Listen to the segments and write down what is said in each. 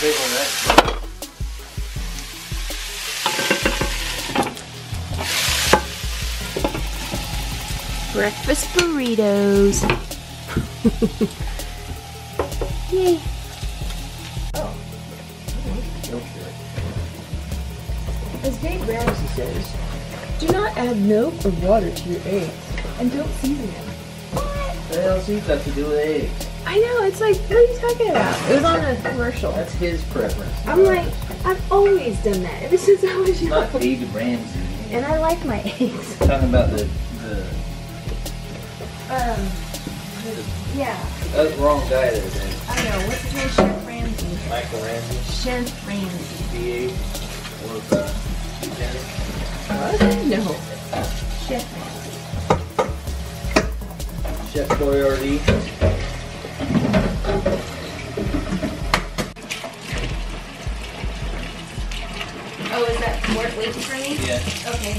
big one, right? Breakfast burritos. Yay. As Dave Ramsey says, do not add milk or water to your eggs, and don't season them. What the hell's he got to do with eggs? I know, it's like, what are you talking about? It was on a commercial. That's his preference. I'm like, I've always done that ever since I was young. Not Dave Ramsey. And I like my eggs. Talking about the the Um, yeah, that's the wrong guy there, then. I know. What's his name? Chef Ramsey. Michael Ramsey, Chef Ramsey. DA, or uh, Lieutenant. No. Chef Ramsey. Chef Boyardee. Waiting for me? Yeah. Okay.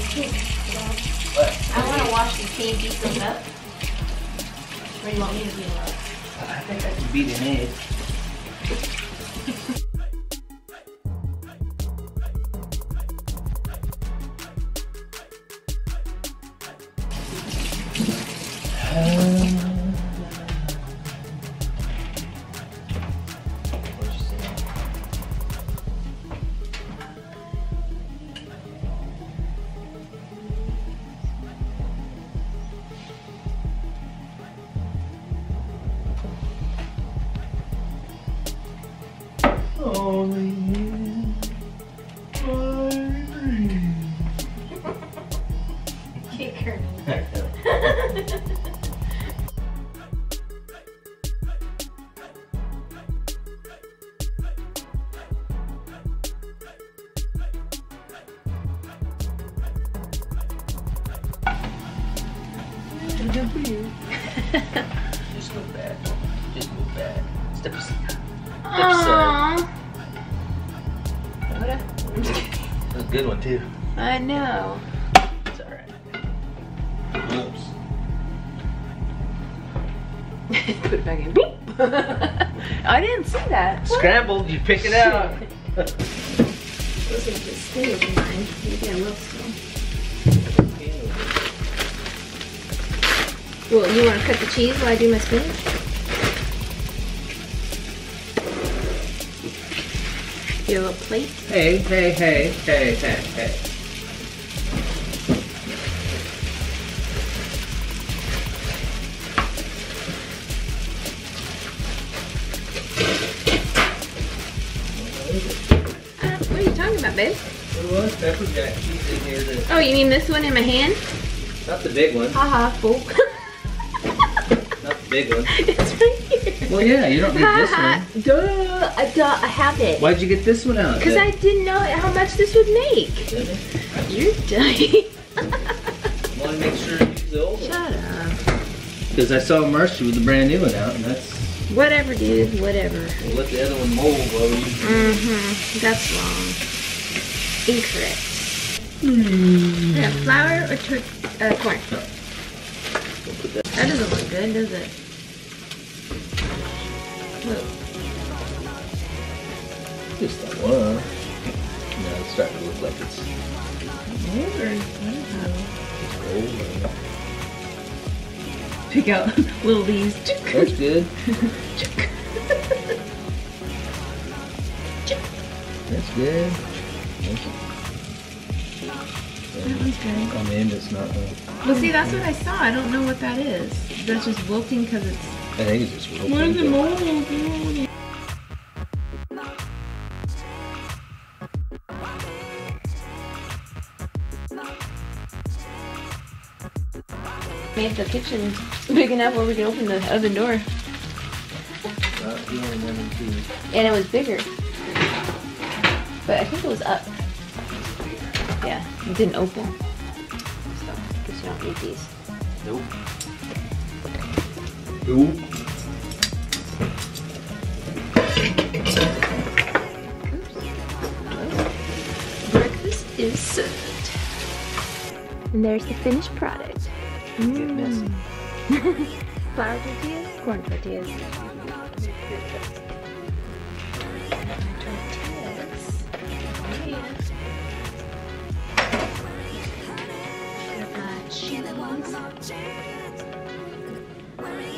What? I want to wash these. Can you beat up? Or do you want me to beat them up? I think I can beat an egg. Just go back. Just go back. Step aside. Step aside. Aww. What a, That's a good one too. I know. It's alright. Oops. Put it back in. Beep. I didn't see that. Scrambled, you pick it out. Those are just stay in mine. Maybe I will still. Well, you want to cut the cheese while I do my spinach? Your little plate? Hey, hey, hey, hey, hey, hey. Uh, what are you talking about, babe? What was pepper jack cheese in here? That, Oh, you mean this one in my hand? not the big one. Haha, fool. Big one. it's right here. Well, yeah, you don't need this one. Duh, I, duh, I have it. Why'd you get this one out? Because I didn't know how much this would make. You're dummy. want to make sure you use the old one. Shut up. Because I saw Mercy with the brand new one out, and that's Whatever, dude. Whatever. we'll let the other one mold while we. Mm-hmm. That's wrong. Incorrect. Hmm. Yeah, flour or uh, corn? That. That doesn't look good, does it? Look. Just that one. Now it's starting to look like it's. Pick out little leaves. That's good. That's good. That one's good. I mean, it's not. Uh, Well, see, that's what I saw. I don't know what that is. That's just wilting because it's. I think it's just real. Where's the good. mold? Made the kitchen big enough where we can open the oven door. Not the only one and it was bigger. But I think it was up. Yeah, it didn't open. So, guess you don't need these. Nope. Jo. Breakfast is served. And there's the finished product. Mm. Flour tortillas, corn tortillas. Where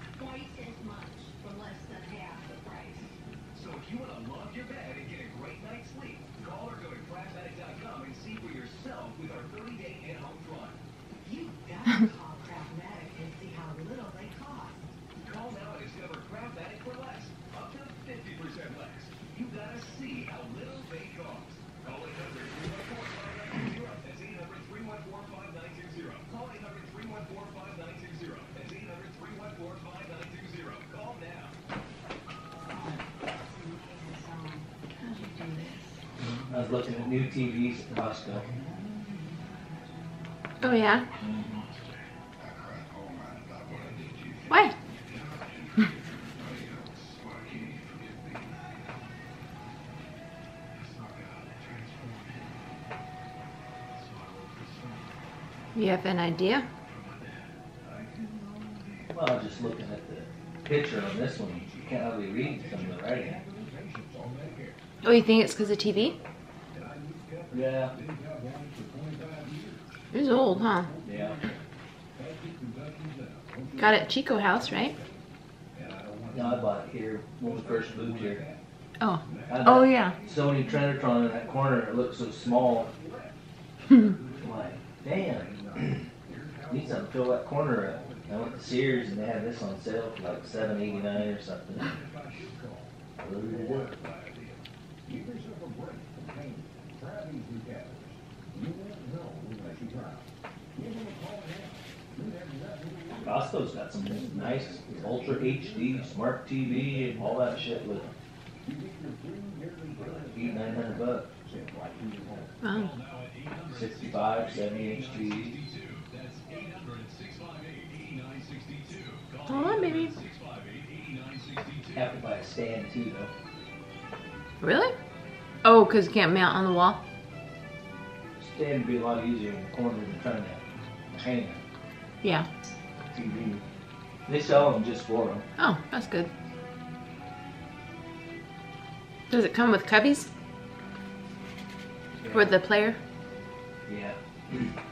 Looking at new TVs at Costco. Oh yeah. Why? You have an idea? Well, just looking at the picture on this one. You can't hardly read some of the writing. Oh, you think it's because of TV? Yeah. It's old, huh? Yeah. Got it at Chico House, right? No, I bought it here when we first moved here. Oh. Oh yeah. Sony Trinitron in that corner. It looked so small. I'm like, damn. Need something to fill that corner up. I went to Sears and they had this on sale for like seven eighty nine or something. Loaded it up. Costco's got some nice Ultra HD, Smart TV, and all that shit with eight, nine hundred bucks. Wow. 65, 70 inch TV. Hold on, baby. Have to buy a stand too, though. Really? Oh, because you can't mount on the wall? Stand would be a lot easier in the corner than trying to hang Yeah. TV. They sell them just for them. Oh, that's good. Does it come with cubbies for the player? Yeah.